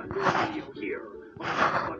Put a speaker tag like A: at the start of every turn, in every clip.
A: a new video here.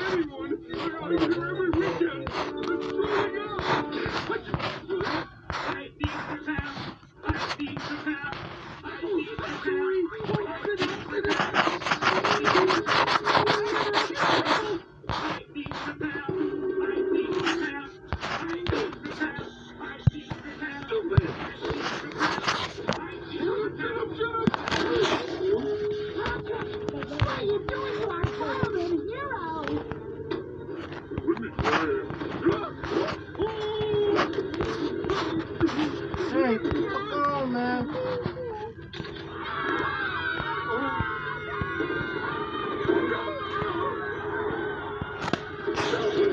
B: anyone. I, I come every weekend. It's running out.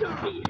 A: to me.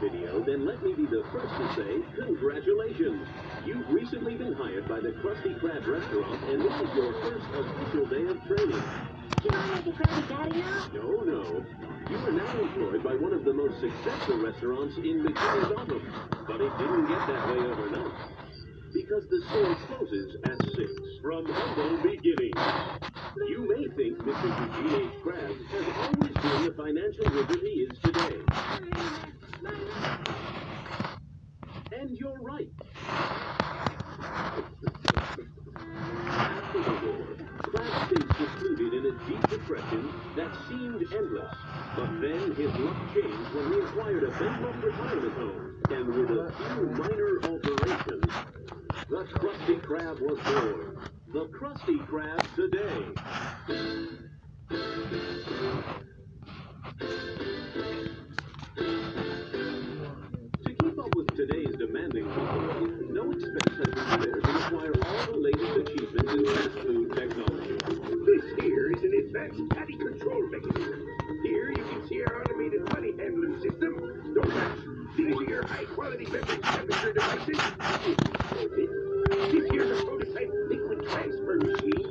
C: Video, then let me be the first to say congratulations. You've recently been hired by the Krusty Krab restaurant, and this is your first official day of training.
D: Can I have the Krabby Patty now?
C: No, no. You are now employed by one of the most successful restaurants in Bikini Bottom. But it didn't get that way overnight. Because the store closes at 6 from humble beginnings. You may think Mr. Eugene H. Krabs has always been the financial wizard he is
D: today.
C: And you're right. After the war, Krabs stayed secluded in a deep depression that seemed endless. But then his luck changed when he acquired a bankrupt retirement home. And with a few minor alterations, the Krusty Krab was born. The Krusty Krab today.
A: Here's a prototype liquid transfer machine.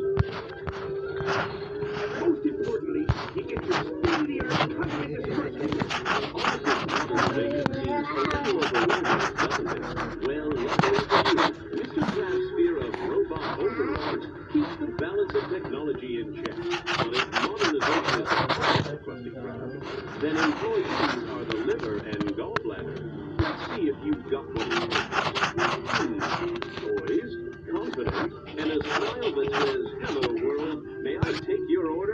A: And most importantly, you get your state-of-the-art a it?
C: Overlords keeps the balance of technology in check. But if modernization is the price Krusty then employees are the liver and gallbladder. Let's see if you've got it takes and a smile that says, hello world, may I take your order?